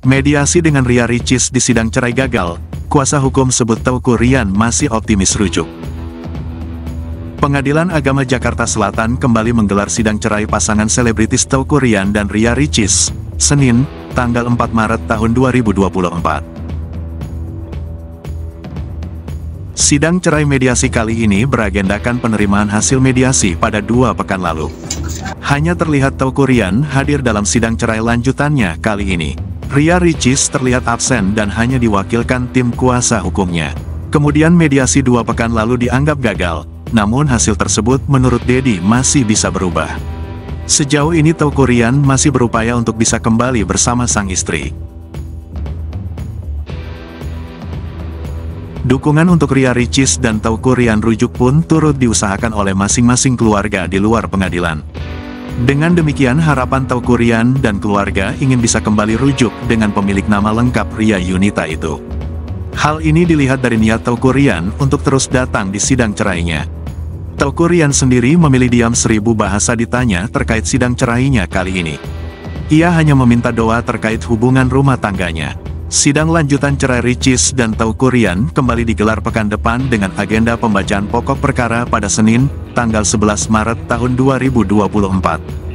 Mediasi dengan Ria Ricis di sidang cerai gagal, kuasa hukum sebut Teuku Rian masih optimis rujuk. Pengadilan Agama Jakarta Selatan kembali menggelar sidang cerai pasangan selebritis Teuku Rian dan Ria Ricis, Senin, tanggal 4 Maret tahun 2024. Sidang cerai mediasi kali ini beragendakan penerimaan hasil mediasi pada dua pekan lalu. Hanya terlihat Teuku Rian hadir dalam sidang cerai lanjutannya kali ini. Ria Ricis terlihat absen dan hanya diwakilkan tim kuasa hukumnya. Kemudian mediasi dua pekan lalu dianggap gagal, namun hasil tersebut menurut Dedi masih bisa berubah. Sejauh ini Teuku Rian masih berupaya untuk bisa kembali bersama sang istri. Dukungan untuk Ria Ricis dan Teuku Rian rujuk pun turut diusahakan oleh masing-masing keluarga di luar pengadilan. Dengan demikian harapan Tauku Rian dan keluarga ingin bisa kembali rujuk dengan pemilik nama lengkap Ria Yunita itu. Hal ini dilihat dari niat Tauku Rian untuk terus datang di sidang cerainya. Tauku Rian sendiri memilih diam seribu bahasa ditanya terkait sidang cerainya kali ini. Ia hanya meminta doa terkait hubungan rumah tangganya. Sidang lanjutan cerai Ricis dan Tauku Rian kembali digelar pekan depan dengan agenda pembacaan pokok perkara pada Senin, tanggal 11 Maret tahun 2024.